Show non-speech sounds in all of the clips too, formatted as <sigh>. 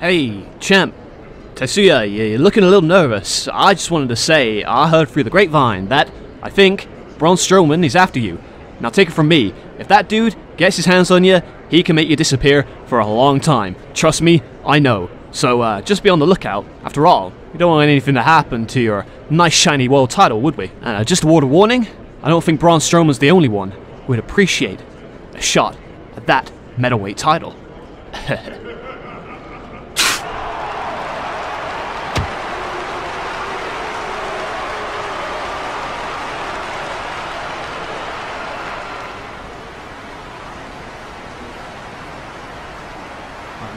Hey, champ. Tetsuya, you're looking a little nervous. I just wanted to say, I heard through the grapevine that I think Braun Strowman is after you. Now take it from me, if that dude gets his hands on you, he can make you disappear for a long time. Trust me, I know. So uh, just be on the lookout. After all, we don't want anything to happen to your nice shiny world title, would we? And uh, just a word of warning, I don't think Braun Strowman's the only one who would appreciate a shot at that metalweight title. <laughs>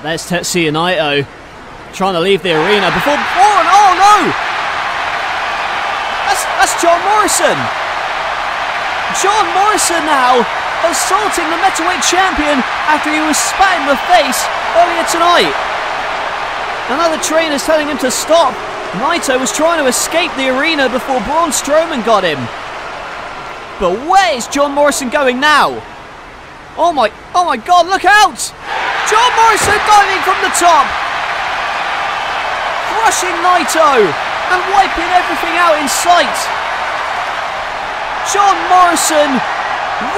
There's Tetsuya Naito trying to leave the arena before. Oh, oh no! That's, that's John Morrison! John Morrison now assaulting the Metalweight champion after he was spat in the face earlier tonight. Another trainer's telling him to stop. Naito was trying to escape the arena before Braun Strowman got him. But where's John Morrison going now? Oh my, oh my god, look out! John Morrison diving from the top! Crushing Naito and wiping everything out in sight! John Morrison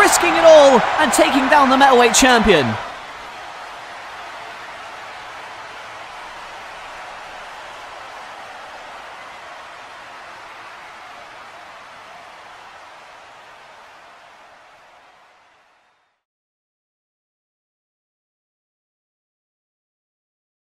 risking it all and taking down the metalweight champion.